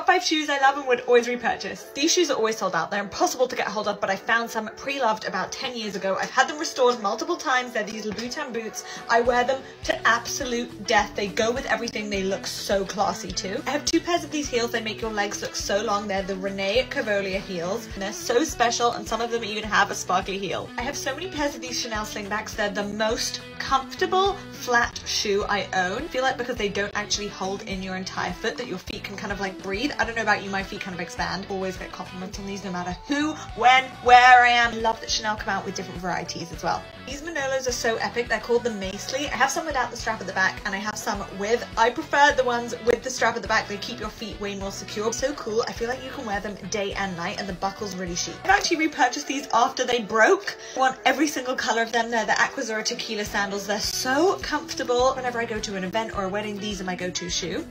Top 5 shoes I love and would always repurchase. These shoes are always sold out. They're impossible to get hold of, but I found some pre-loved about 10 years ago. I've had them restored multiple times. They're these Louboutin boots. I wear them to absolute death. They go with everything. They look so classy too. I have two pairs of these heels. They make your legs look so long. They're the René Caovilla heels. And they're so special and some of them even have a sparkly heel. I have so many pairs of these Chanel slingbacks. They're the most comfortable flat shoe I own. I feel like because they don't actually hold in your entire foot that your feet can kind of like breathe. I don't know about you, my feet kind of expand. Always get compliments on these no matter who, when, where I am. I love that Chanel come out with different varieties as well. These Manolos are so epic. They're called the Maysale. I have some without the strap at the back and I have some with. I prefer the ones with the strap at the back. They keep your feet way more secure. So cool. I feel like you can wear them day and night and the buckle's really chic. I've actually repurchased these after they broke. I want every single color of them. They're the Aquazzura Tequila sandals. They're so comfortable. Whenever I go to an event or a wedding, these are my go-to shoe.